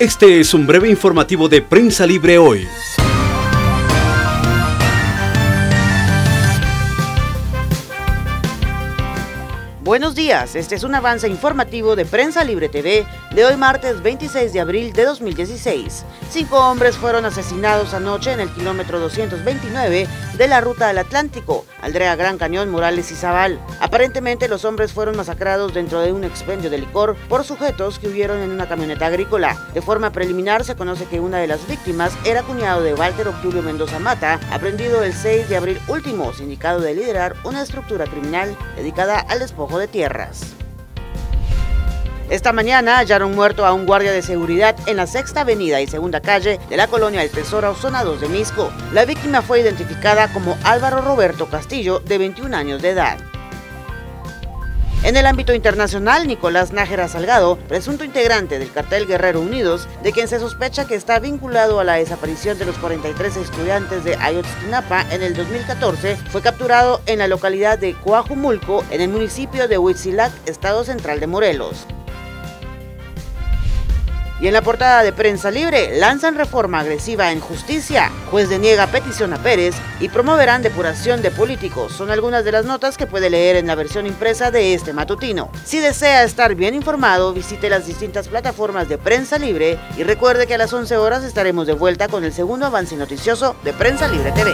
Este es un breve informativo de Prensa Libre hoy. Buenos días, este es un avance informativo de Prensa Libre TV de hoy martes 26 de abril de 2016. Cinco hombres fueron asesinados anoche en el kilómetro 229 de la ruta del Atlántico, Aldrea Gran Cañón, Morales y Zabal. Aparentemente los hombres fueron masacrados dentro de un expendio de licor por sujetos que huyeron en una camioneta agrícola. De forma preliminar se conoce que una de las víctimas era cuñado de Walter Octulio Mendoza Mata, aprendido el 6 de abril último, sindicado de liderar una estructura criminal dedicada al despojo de tierras. Esta mañana hallaron muerto a un guardia de seguridad en la sexta avenida y segunda calle de la colonia El Tesoro, zona 2 de Misco. La víctima fue identificada como Álvaro Roberto Castillo, de 21 años de edad. En el ámbito internacional, Nicolás Nájera Salgado, presunto integrante del cartel Guerrero Unidos, de quien se sospecha que está vinculado a la desaparición de los 43 estudiantes de Ayotzinapa en el 2014, fue capturado en la localidad de Coajumulco, en el municipio de Huitzilac, estado central de Morelos. Y en la portada de Prensa Libre, lanzan reforma agresiva en justicia, juez deniega petición a Pérez y promoverán depuración de políticos. Son algunas de las notas que puede leer en la versión impresa de este matutino. Si desea estar bien informado, visite las distintas plataformas de Prensa Libre y recuerde que a las 11 horas estaremos de vuelta con el segundo avance noticioso de Prensa Libre TV.